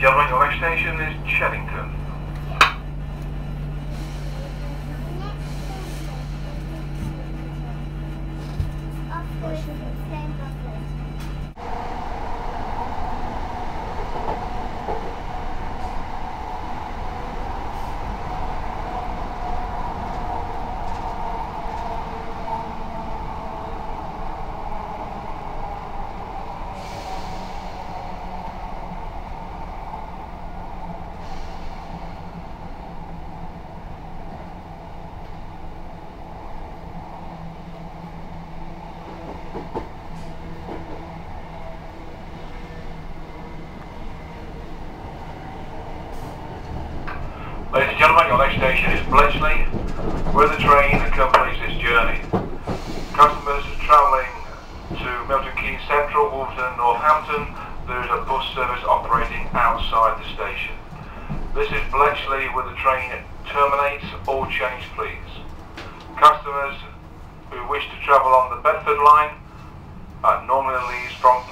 your next station is Cheddington. Ladies your next station is Bletchley, where the train accompanies this journey. Customers travelling to Milton Keynes Central, Wolverton, Northampton, there is a bus service operating outside the station. This is Bletchley where the train terminates. All change please. Customers who wish to travel on the Bedford line uh, normally leaves from